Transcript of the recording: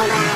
All right.